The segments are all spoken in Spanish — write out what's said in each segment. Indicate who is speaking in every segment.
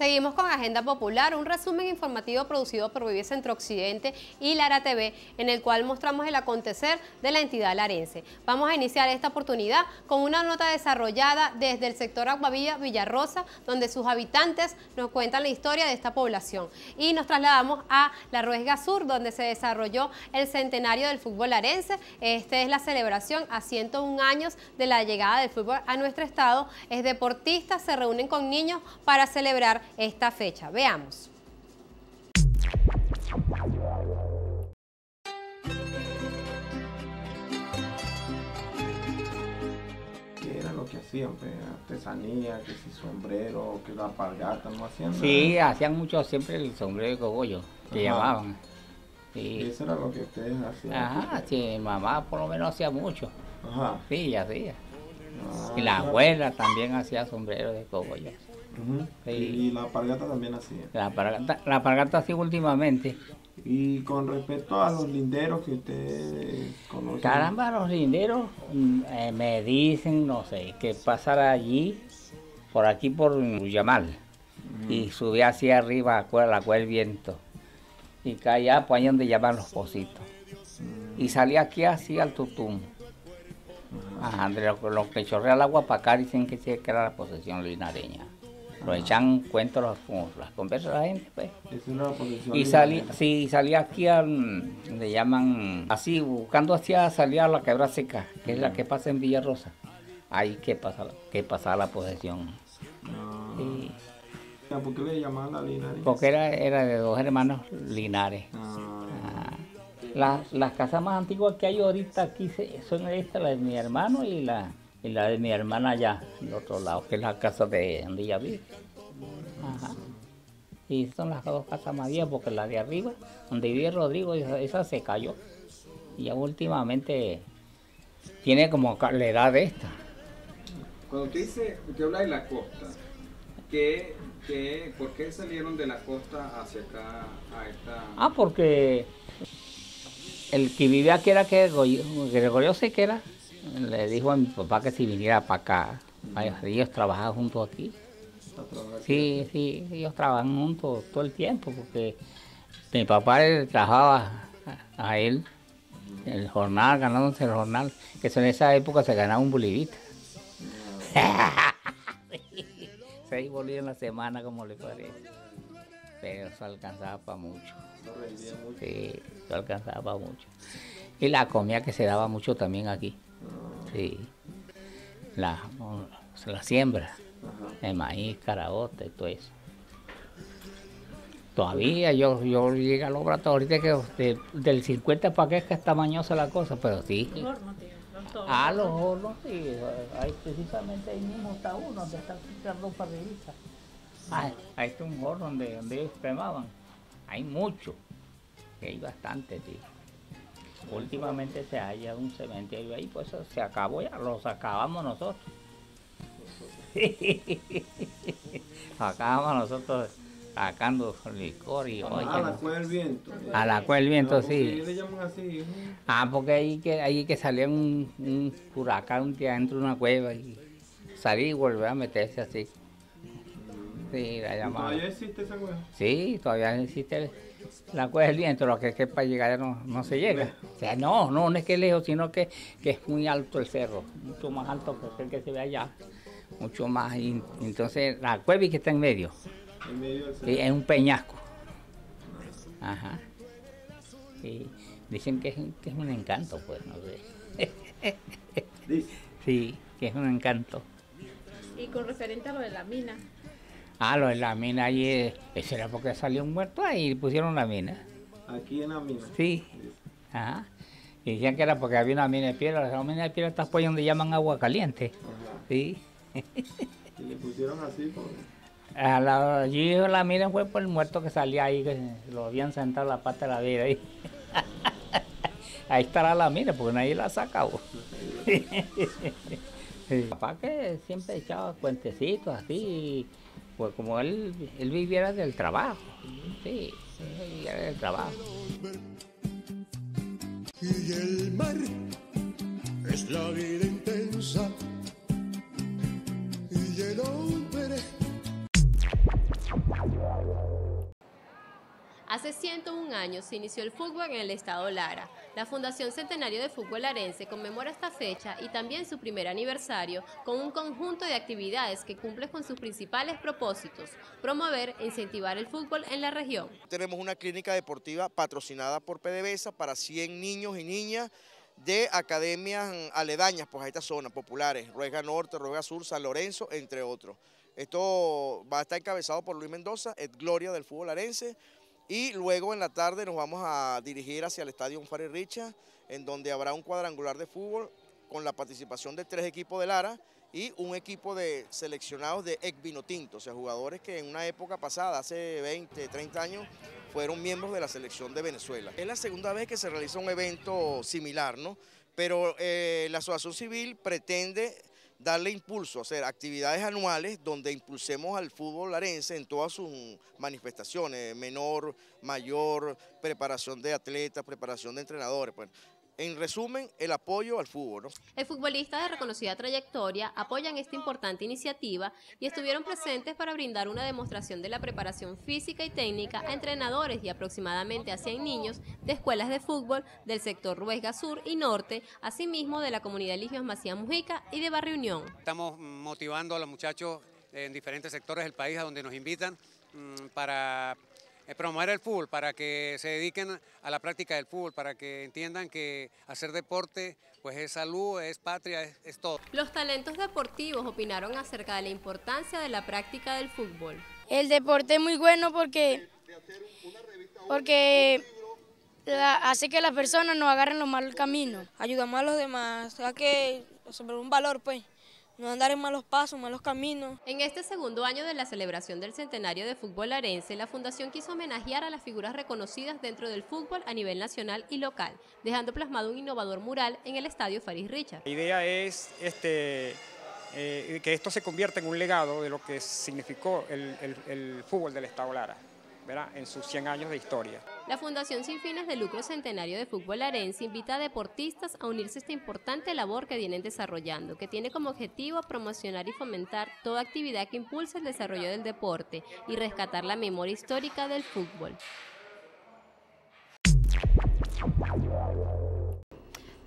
Speaker 1: Seguimos con Agenda Popular, un resumen informativo producido por Vive Centro Occidente y Lara TV, en el cual mostramos el acontecer de la entidad larense. Vamos a iniciar esta oportunidad con una nota desarrollada desde el sector Aguavilla Villarrosa, donde sus habitantes nos cuentan la historia de esta población. Y nos trasladamos a la Ruesga Sur, donde se desarrolló el centenario del fútbol larense. Esta es la celebración a 101 años de la llegada del fútbol a nuestro estado. Es deportistas se reúnen con niños para celebrar esta fecha. Veamos.
Speaker 2: ¿Qué era lo que hacían? Pues, artesanía, que si sombrero, que la alpargata, no hacían nada.
Speaker 3: Sí, hacían mucho siempre el sombrero de cogollo, que
Speaker 2: Ajá.
Speaker 3: llamaban.
Speaker 2: Y
Speaker 3: Sí.
Speaker 2: eso era lo que ustedes hacían.
Speaker 3: Ajá, sí, mi mamá por lo menos hacía mucho.
Speaker 2: Ajá.
Speaker 3: Sí, hacía.
Speaker 2: Ah,
Speaker 3: Y la
Speaker 2: claro.
Speaker 3: abuela también hacía sombrero de cogollo. Sí.
Speaker 2: Y la alpargata también hacía.
Speaker 3: La alpargata, la alpargata sí últimamente.
Speaker 2: Y con respecto a los linderos que ustedes conocen.
Speaker 3: Caramba, los linderos mm, eh, me dicen, no sé, que pasara allí, por aquí por Yamal, y subía hacia arriba la cual el viento, y caía por ahí donde llaman los pocitos, y salía aquí así al tutum. Ajá, de lo, lo que chorrea el agua para acá dicen que sí, que era la posesión linareña. Lo echan cuentos las, las conversas la gente, pues. Y salí, sí, salí aquí al, le llaman, así, buscando hacia, salía a la quebra seca, que es la que pasa en Villarrosa. Ahí que pasa, que pasaba la posesión.
Speaker 2: Ah,
Speaker 3: Sí,
Speaker 2: ¿Por qué le llamaban la linareña?
Speaker 3: porque era, era de dos hermanos linares.
Speaker 2: Ah,
Speaker 3: Ah, Las, las casas más antiguas que hay ahorita aquí son esta, la de mi hermano y la, y la de mi hermana allá, del otro lado, que es la casa de donde ella vive. Ajá. Y son las dos casas más viejas, porque la de arriba, donde vive Rodrigo, esa, esa se cayó. Y ya últimamente tiene como la edad de esta.
Speaker 4: Cuando usted dice, usted habla de la costa, ¿qué, qué, ¿por qué salieron de la costa hacia acá a esta?
Speaker 3: Ah, porque el que vivía aquí era que Gregorio, Gregorio Sequera le dijo a mi papá que si viniera para acá. Ellos trabajaban juntos aquí. Sí, sí, ellos trabajan juntos todo el tiempo porque mi papá le trabajaba a, él el jornal, ganándose el jornal, que eso en esa época se ganaba un bolivita. Seis bolivas en la semana, como le parece. Pero eso alcanzaba para mucho. Sí, eso alcanzaba para mucho. Y la comida que se daba mucho también aquí. Sí. La, la siembra
Speaker 2: Ajá.
Speaker 3: de maíz, caraota y todo eso. Todavía yo, yo llegué al laboratorio ahorita que de- del 50 para acá es que está mañosa la cosa, pero sí. Ah, los hornos, sí. Ahí precisamente ahí mismo está uno, donde está Ricardo Parrillita. Ah, ahí está un horno donde, donde ellos quemaban. Hay mucho. que Hay bastante, sí. Últimamente se halla un cementerio ahí, pues eso se acabó ya, los acabamos nosotros. Acabamos nosotros sacando licor y oye,
Speaker 2: Ah, la cueva del viento.
Speaker 3: a la cual el viento
Speaker 2: Ah, ¿por qué
Speaker 3: sí.
Speaker 2: le llaman así? ujú.
Speaker 3: Ah, porque ahí que, ahí que salía un, un huracán un día dentro de una cueva y salí y volver a meterse así. Sí, la llamaban.
Speaker 2: ¿Todavía existe esa cueva?
Speaker 3: Sí, todavía existe la cueva del viento, lo que es que para llegar ya no, no se llega. O sea, no, no, no es que es lejos, sino que, que es muy alto el cerro, mucho más alto que el que se ve allá, mucho más. y- entonces, la cueva y que está en medio,
Speaker 2: En medio del
Speaker 3: sí,
Speaker 2: cerro.
Speaker 3: es un peñasco. Ajá. Sí, dicen que es, un- que es un encanto, pues, no sé. Sí, que es un encanto.
Speaker 5: Y con referente a lo de la mina,
Speaker 3: Ah, lo de la mina allí, eh, eso era porque salió un muerto ahí y pusieron la mina.
Speaker 2: Aquí en la mina.
Speaker 3: Sí. Ajá. Y decían que era porque había una mina de piedra. La mina de piedra está por donde llaman agua caliente.
Speaker 2: Ajá.
Speaker 3: Sí.
Speaker 2: Y le pusieron así por...
Speaker 3: A la, allí la mina fue por el muerto que salía ahí, que lo habían sentado la pata de la vida ahí. ahí estará la mina, porque nadie la. Sí. Papá que siempre echaba cuentecitos así, pues como él, él viviera del trabajo. Sí, él viviera del trabajo.
Speaker 6: Y el mar es la vida intensa. Y el hombre.
Speaker 1: Hace 101 años se inició el fútbol en el estado Lara la Fundación Centenario de Fútbol Larense conmemora esta fecha y también su primer aniversario con un conjunto de actividades que cumplen con sus principales propósitos, promover e incentivar el fútbol en la región.
Speaker 7: Tenemos una clínica deportiva patrocinada por PDVSA para 100 niños y niñas de academias aledañas pues, a esta zona, populares, Ruega Norte, Ruega Sur, San Lorenzo, entre otros. Esto va a estar encabezado por Luis Mendoza, es Gloria del fútbol larense, y luego en la tarde nos vamos a dirigir hacia el Estadio Fari Richa, en donde habrá un cuadrangular de fútbol con la participación de tres equipos de Lara y un equipo de seleccionados de ex Tinto, o sea, jugadores que en una época pasada, hace 20, 30 años, fueron miembros de la selección de Venezuela. Es la segunda vez que se realiza un evento similar, ¿no? Pero eh, la Asociación Civil pretende darle impulso, hacer actividades anuales donde impulsemos al fútbol larense en todas sus manifestaciones, menor, mayor, preparación de atletas, preparación de entrenadores. Pues. En resumen, el apoyo al fútbol. ¿no?
Speaker 1: El futbolista de reconocida trayectoria apoyan esta importante iniciativa y estuvieron presentes para brindar una demostración de la preparación física y técnica a entrenadores y aproximadamente a 100 niños de escuelas de fútbol del sector Ruesga Sur y Norte, asimismo de la comunidad Eligios Macías Mujica y de Barrio Unión.
Speaker 8: Estamos motivando a los muchachos en diferentes sectores del país a donde nos invitan mm, para promover el fútbol, para que se dediquen a la práctica del fútbol, para que entiendan que hacer deporte pues es salud, es patria, es, todo.
Speaker 1: Los talentos deportivos opinaron acerca de la importancia de la práctica del fútbol.
Speaker 9: El deporte es muy bueno porque, porque hace que las personas no agarren los malos caminos. Ayudamos a los demás, a que sobre un valor pues no andar en malos pasos, malos caminos.
Speaker 1: En este segundo año de la celebración del centenario de fútbol arense, la Fundación quiso homenajear a las figuras reconocidas dentro del fútbol a nivel nacional y local, dejando plasmado un innovador mural en el estadio Faris Richard.
Speaker 10: La idea es este, eh, que esto se convierta en un legado de lo que significó el, el fútbol del Estado Lara en sus 100 años de historia.
Speaker 1: La Fundación Sin Fines de Lucro Centenario de Fútbol Arense invita a deportistas a unirse a esta importante labor que vienen desarrollando, que tiene como objetivo promocionar y fomentar toda actividad que impulse el desarrollo del deporte y rescatar la memoria histórica del fútbol.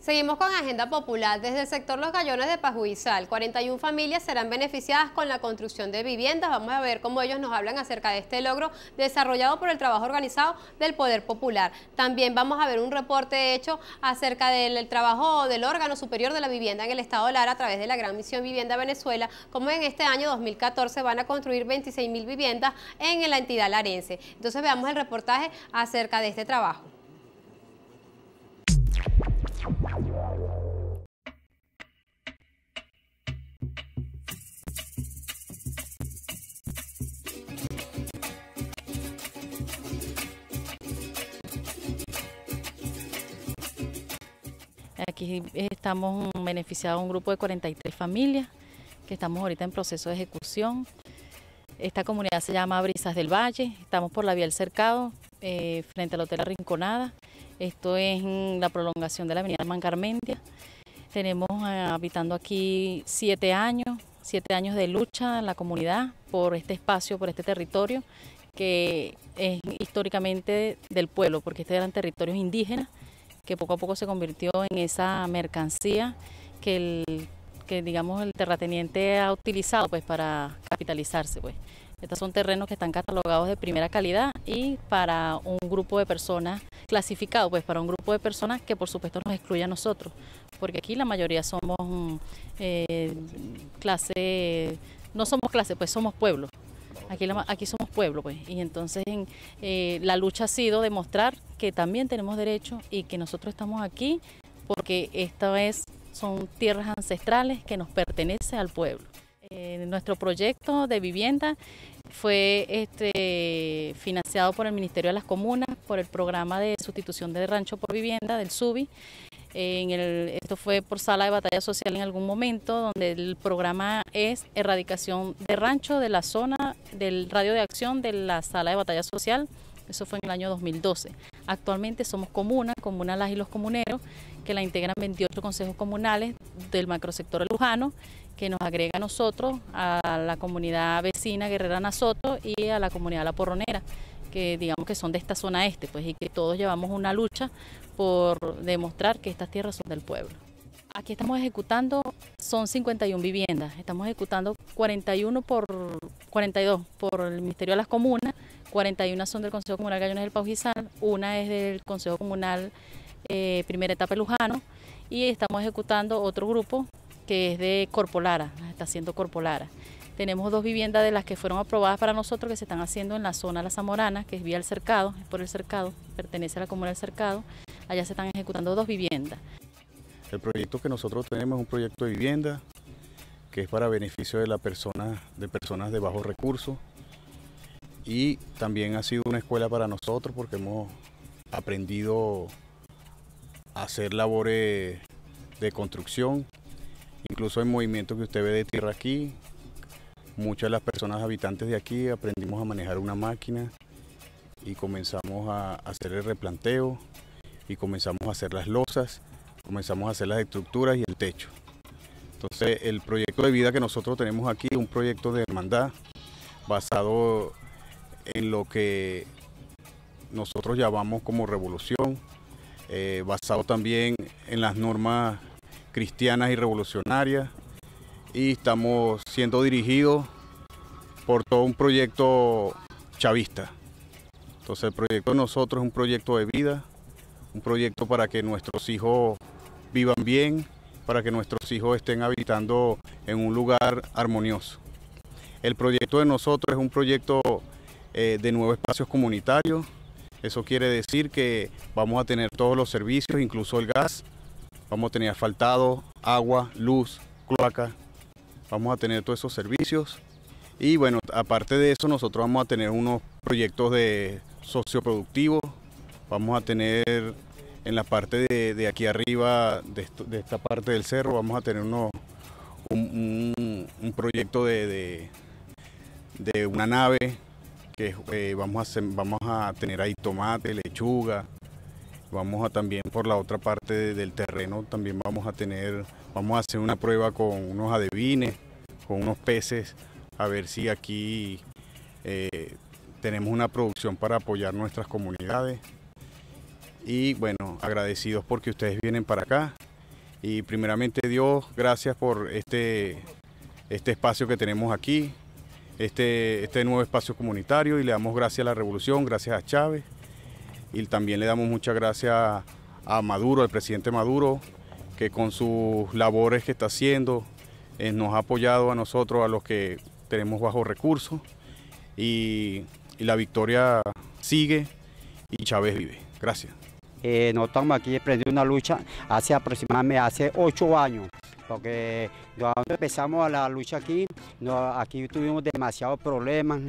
Speaker 1: Seguimos con Agenda Popular. Desde el sector Los Gallones de Pajuizal, 41 familias serán beneficiadas con la construcción de viviendas. Vamos a ver cómo ellos nos hablan acerca de este logro desarrollado por el trabajo organizado del Poder Popular. También vamos a ver un reporte hecho acerca del trabajo del órgano superior de la vivienda en el Estado Lara a través de la Gran Misión Vivienda Venezuela, como en este año 2014 van a construir 26 mil viviendas en la entidad larense. Entonces veamos el reportaje acerca de este trabajo.
Speaker 11: Aquí estamos beneficiados un grupo de 43 familias que estamos ahorita en proceso de ejecución. Esta comunidad se llama Brisas del Valle, estamos por la vía del Cercado, eh, frente al Hotel Arrinconada. Esto es en la prolongación de la avenida Mancarmendia. Tenemos eh, habitando aquí siete años, siete años de lucha en la comunidad por este espacio, por este territorio que es históricamente del pueblo, porque este eran territorios indígenas que poco a poco se convirtió en esa mercancía que el que digamos el terrateniente ha utilizado pues para capitalizarse pues. Estos son terrenos que están catalogados de primera calidad y para un grupo de personas clasificado, pues para un grupo de personas que por supuesto nos excluye a nosotros, porque aquí la mayoría somos eh, clase, no somos clase, pues somos pueblo. Aquí, somos pueblo, pues, y entonces eh, la lucha ha sido demostrar que también tenemos derecho y que nosotros estamos aquí porque esta vez son tierras ancestrales que nos pertenecen al pueblo. Eh, nuestro proyecto de vivienda fue este, financiado por el Ministerio de las Comunas, por el programa de sustitución de rancho por vivienda del SUBI. Esto fue por sala de batalla social en algún momento, donde el programa es erradicación de rancho de la zona del radio de acción de la sala de batalla social. Eso fue en el año 2012. Actualmente somos comuna, Comuna Las y los Comuneros, que la integran 28 consejos comunales del macrosector lujano que nos agrega a nosotros, a la comunidad vecina Guerrera Nasoto y a la comunidad La Porronera, que digamos que son de esta zona este, pues y que todos llevamos una lucha por demostrar que estas tierras son del pueblo. Aquí estamos ejecutando, son 51 viviendas, estamos ejecutando 41 por 42 por el Ministerio de las Comunas, 41 son del Consejo Comunal Gallones del Paujizal, una es del Consejo Comunal eh, Primera Etapa Lujano y estamos ejecutando otro grupo que es de Corpolara, está haciendo Corpolara. Tenemos dos viviendas de las que fueron aprobadas para nosotros que se están haciendo en la zona de La Zamorana, que es vía el cercado, es por el cercado, pertenece a la comuna del cercado. Allá se están ejecutando dos viviendas.
Speaker 12: El proyecto que nosotros tenemos es un proyecto de vivienda que es para beneficio de, la persona, de personas de bajos recursos y también ha sido una escuela para nosotros porque hemos aprendido a hacer labores de construcción, incluso el movimiento que usted ve de tierra aquí, muchas de las personas habitantes de aquí aprendimos a manejar una máquina y comenzamos a hacer el replanteo y comenzamos a hacer las losas, comenzamos a hacer las estructuras y el techo. Entonces el proyecto de vida que nosotros tenemos aquí es un proyecto de hermandad basado en lo que nosotros llamamos como revolución, eh, basado también en las normas cristianas y revolucionarias y estamos siendo dirigidos por todo un proyecto chavista. Entonces el proyecto de nosotros es un proyecto de vida, un proyecto para que nuestros hijos vivan bien, para que nuestros hijos estén habitando en un lugar armonioso. El proyecto de nosotros es un proyecto eh, de nuevos espacios comunitarios. Eso quiere decir que vamos a tener todos los servicios, incluso el gas. Vamos a tener asfaltado, agua, luz, cloaca. Vamos a tener todos esos servicios. Y bueno, aparte de eso, nosotros vamos a tener unos proyectos de socioproductivos. Vamos a tener en la parte de, aquí arriba, de, esta parte del cerro, vamos a tener unos, un, proyecto de, de, una nave que eh, vamos, a vamos a tener ahí tomate, lechuga, vamos a también por la otra parte del terreno también vamos a tener, vamos a hacer una prueba con unos adevines, con unos peces, a ver si aquí eh, tenemos una producción para apoyar nuestras comunidades y bueno, agradecidos porque ustedes vienen para acá. Y primeramente Dios, gracias por este, este espacio que tenemos aquí, este, este nuevo espacio comunitario y le damos gracias a la revolución, gracias a Chávez y también le damos muchas gracias a Maduro, al presidente Maduro, que con sus labores que está haciendo eh, nos ha apoyado a nosotros, a los que tenemos bajos recursos y, y la victoria sigue y Chávez vive. Gracias.
Speaker 13: Eh, nosotros estamos aquí emprendiendo una lucha hace aproximadamente hace ocho años, porque cuando empezamos la lucha aquí, aquí tuvimos demasiados problemas,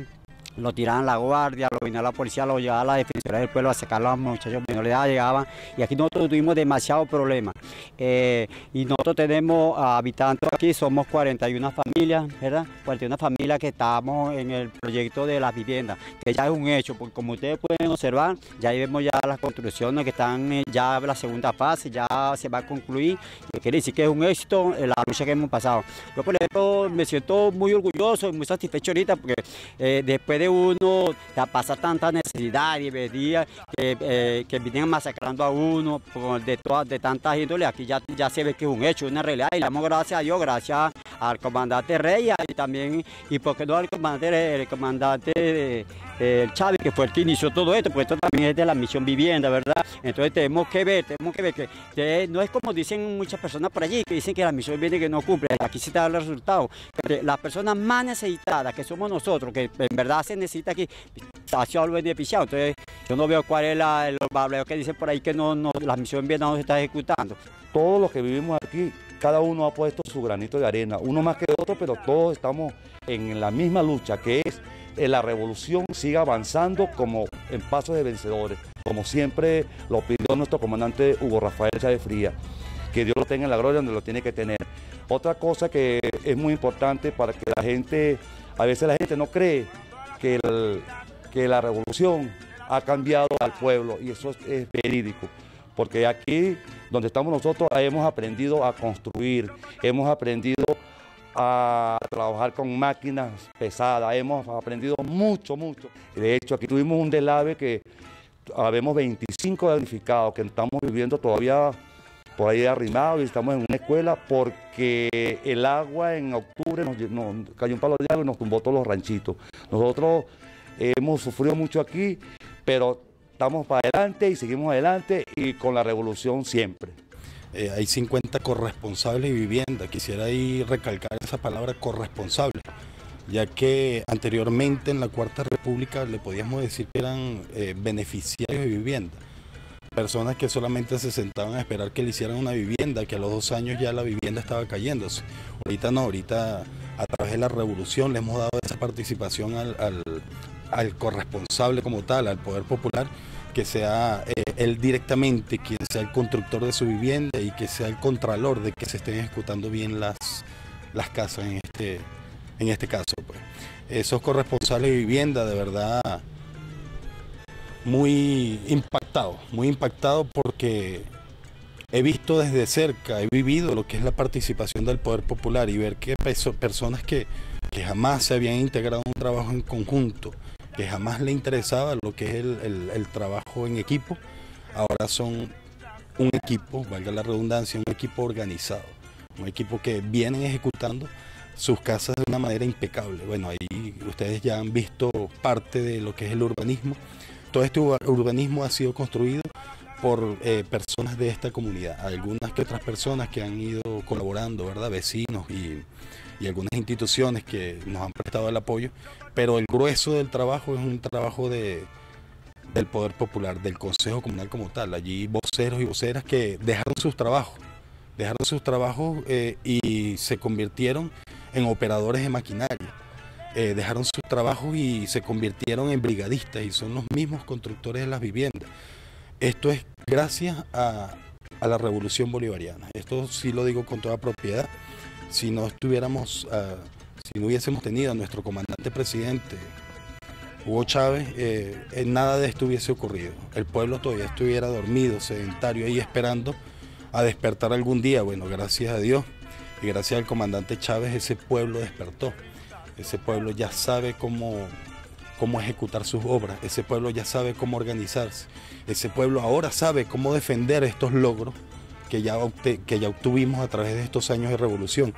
Speaker 13: lo tiraban la guardia, lo venía la policía, lo llevaba la defensora del pueblo a sacar a los muchachos menores llegaban y aquí nosotros tuvimos demasiados problemas. Eh, y nosotros tenemos habitantes aquí, somos 41 familias, ¿verdad? 41 familias que estamos en el proyecto de las viviendas, que ya es un hecho, porque como ustedes pueden observar, ya vemos ya las construcciones que están eh, ya la segunda fase, ya se va a concluir, quiere decir que es un éxito la lucha que hemos pasado. Yo por ejemplo me siento muy orgulloso y muy satisfecho ahorita porque eh, después de uno ya pasa tanta necesidad y veía que, eh, vienen masacrando a uno de, toda, de tanta índole, aquí ya, ya se ve que es un hecho, una realidad y le damos gracias a Dios, gracias al comandante Rey y también, y porque no al comandante, el comandante eh, Chávez, que fue el que inició todo esto, porque esto también es de la misión vivienda, ¿verdad? Entonces tenemos que ver, tenemos que ver que, no es como dicen muchas personas por allí, que dicen que la misión viene que no cumple, aquí sí está el resultado. Las personas más necesitadas, que somos nosotros, que en verdad se necesita aquí, ha sido beneficiado. Entonces yo no veo cuál es la, bableo que dicen por ahí que no, la misión vivienda no se está ejecutando.
Speaker 14: Todos los que vivimos aquí, cada uno ha puesto su granito de arena, uno más que otro, pero todos estamos en la misma lucha, que es que la revolución siga avanzando como en pasos de vencedores, como siempre lo pidió nuestro comandante Hugo Rafael Chávez Fría, que Dios lo tenga en la gloria donde lo tiene que tener. Otra cosa que es muy importante para que la gente, a veces la gente no cree que, la revolución ha cambiado al pueblo y eso es verídico porque aquí donde estamos nosotros hemos aprendido a construir, hemos aprendido a trabajar con máquinas pesadas. Hemos aprendido mucho, mucho. De hecho, aquí tuvimos un delave que habemos 25 damnificados que estamos viviendo todavía por ahí arrimados y estamos en una escuela porque el agua en octubre nos, cayó un palo de agua y nos tumbó todos los ranchitos. Nosotros hemos sufrido mucho aquí, pero estamos para adelante y seguimos adelante y con la revolución siempre.
Speaker 15: Eh, hay 50 corresponsables de vivienda. Quisiera ahí recalcar esa palabra corresponsable, ya que anteriormente en la Cuarta República le podíamos decir que eran eh, beneficiarios de vivienda. Personas que solamente se sentaban a esperar que le hicieran una vivienda, que a los dos años ya la vivienda estaba cayéndose. Ahorita no, ahorita a través de la revolución le hemos dado esa participación al, al corresponsable como tal, al Poder Popular, que sea eh, él directamente quien sea el constructor de su vivienda y que sea el contralor de que se estén ejecutando bien las, las casas en este, en este caso. Pues. Esos corresponsables de vivienda, de verdad, muy impactado, muy impactado porque he visto desde cerca, he vivido lo que es la participación del Poder Popular y ver que personas que, que jamás se habían integrado en un trabajo en conjunto, que jamás le interesaba lo que es el, trabajo en equipo, ahora son un equipo, valga la redundancia, un equipo organizado, un equipo que vienen ejecutando sus casas de una manera impecable. Bueno, ahí ustedes ya han visto parte de lo que es el urbanismo. Todo este urbanismo ha sido construido por eh, personas de esta comunidad, algunas que otras personas que han ido colaborando, ¿verdad? Vecinos y, y algunas instituciones que nos han prestado el apoyo, pero el grueso del trabajo es un trabajo de, del Poder Popular, del Consejo Comunal como tal. Allí voceros y voceras que dejaron sus trabajos, dejaron sus trabajos eh, y se convirtieron en operadores de maquinaria. Eh, dejaron sus trabajos y se convirtieron en brigadistas y son los mismos constructores de las viviendas. Esto es gracias a, la revolución bolivariana. Esto sí lo digo con toda propiedad si no estuviéramos, ah, si no hubiésemos tenido a nuestro comandante presidente, Hugo Chávez, eh, nada de esto hubiese ocurrido. El pueblo todavía estuviera dormido, sedentario ahí esperando a despertar algún día. Bueno, gracias a Dios y gracias al comandante Chávez ese pueblo despertó. Ese pueblo ya sabe cómo, cómo ejecutar sus obras, ese pueblo ya sabe cómo organizarse, ese pueblo ahora sabe cómo defender estos logros que ya, que ya obtuvimos a través de estos años de revolución.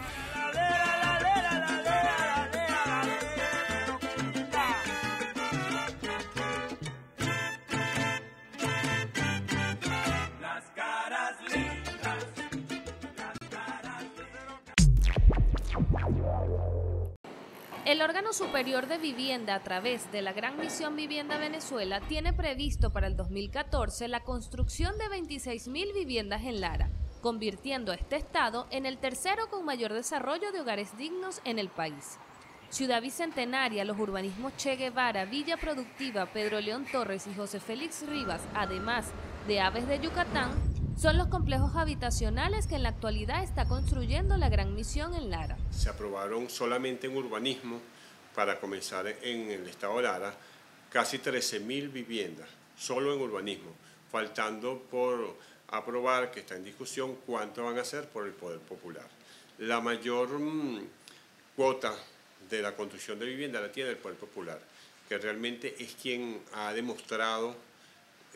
Speaker 16: De vivienda a través de la Gran Misión Vivienda Venezuela tiene previsto para el 2014 la construcción de 26.000 viviendas en Lara, convirtiendo a este estado en el tercero con mayor desarrollo de hogares dignos en el país. Ciudad Bicentenaria, los urbanismos Che Guevara, Villa Productiva, Pedro León Torres y José Félix Rivas, además de Aves de Yucatán, son los complejos habitacionales que en la actualidad está construyendo la Gran Misión en Lara.
Speaker 17: Se aprobaron solamente en urbanismo, para comenzar en el estado Lara, casi 13.000 viviendas, solo en urbanismo, faltando por aprobar, que está en discusión, cuánto van a ser por el Poder Popular. La mayor mm, cuota de la construcción de vivienda la tiene el Poder Popular, que realmente es quien ha demostrado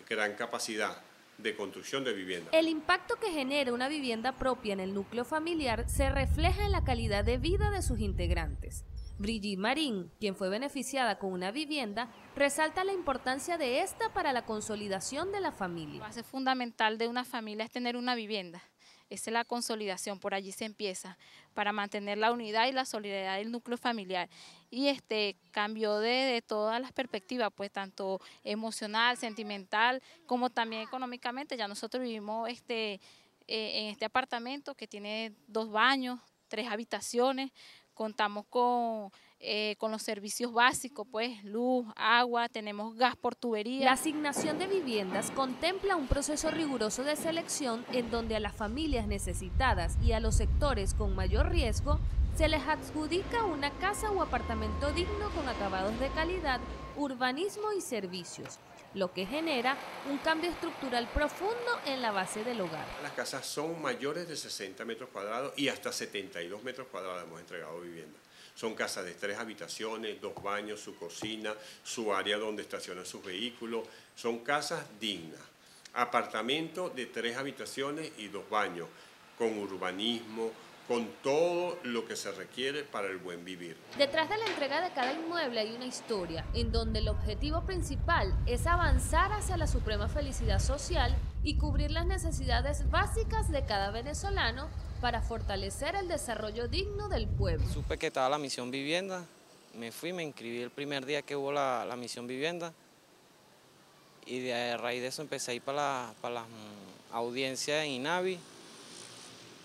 Speaker 17: gran capacidad de construcción de vivienda.
Speaker 16: El impacto que genera una vivienda propia en el núcleo familiar se refleja en la calidad de vida de sus integrantes. Brigitte Marín, quien fue beneficiada con una vivienda, resalta la importancia de esta para la consolidación de la familia.
Speaker 18: La base fundamental de una familia es tener una vivienda. Esa es la consolidación, por allí se empieza, para mantener la unidad y la solidaridad del núcleo familiar. Y este cambió de, todas las perspectivas, pues tanto emocional, sentimental, como también económicamente. Ya nosotros vivimos este, eh, en este apartamento que tiene dos baños, tres habitaciones, contamos con eh, con los servicios básicos, pues luz, agua, tenemos gas por tubería.
Speaker 16: La asignación de viviendas contempla un proceso riguroso de selección en donde a las familias necesitadas y a los sectores con mayor riesgo se les adjudica una casa o apartamento digno con acabados de calidad, urbanismo y servicios. Lo que genera un cambio estructural profundo en la base del hogar.
Speaker 17: Las casas son mayores de 60 metros cuadrados y hasta 72 metros cuadrados hemos entregado vivienda. Son casas de tres habitaciones, dos baños, su cocina, su área donde estacionan sus vehículos. Son casas dignas. Apartamentos de tres habitaciones y dos baños, con urbanismo, con todo lo que se requiere para el buen vivir.
Speaker 16: Detrás de la entrega de cada inmueble hay una historia, en donde el objetivo principal es avanzar hacia la suprema felicidad social y cubrir las necesidades básicas de cada venezolano para fortalecer el desarrollo digno del pueblo.
Speaker 19: Supe que estaba la misión vivienda, me fui, me inscribí el primer día que hubo la, la misión vivienda y de a raíz de eso empecé a ir para las para las, mm, audiencias en INAVI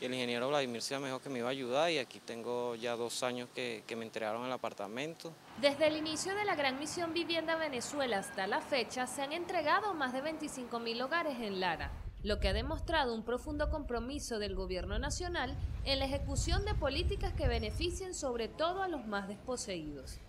Speaker 19: y el ingeniero Vladimir se me dijo que me iba a ayudar y aquí tengo ya dos años que, que me entregaron el apartamento.
Speaker 16: Desde el inicio de la Gran Misión Vivienda Venezuela hasta la fecha, se han entregado más de 25 mil hogares en Lara, lo que ha demostrado un profundo compromiso del Gobierno Nacional en la ejecución de políticas que beneficien sobre todo a los más desposeídos.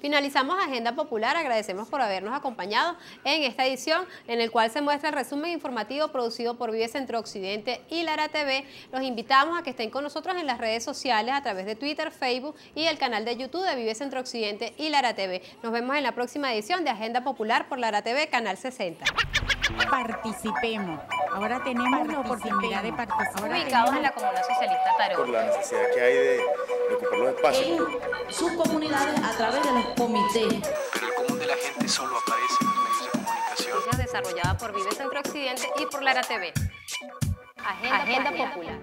Speaker 1: Finalizamos Agenda Popular, agradecemos por habernos acompañado en esta edición en el cual se muestra el resumen informativo producido por Vive Centro Occidente y Lara TV. Los invitamos a que estén con nosotros en las redes sociales a través de Twitter, Facebook y el canal de YouTube de Vive Centro Occidente y Lara TV. Nos vemos en la próxima edición de Agenda Popular por Lara TV, Canal 60.
Speaker 20: Participemos. Ahora tenemos la oportunidad de participar.
Speaker 1: Ubicados en la Comuna Socialista Tarot.
Speaker 21: por la necesidad que hay de, de ocupar los espacios.
Speaker 22: sus comunidades a través de los comités.
Speaker 21: Pero el común de la gente solo aparece en los medios de comunicación.
Speaker 1: Desarrollada por Vive Centro Occidente y por Lara TV. Agenda, Popular.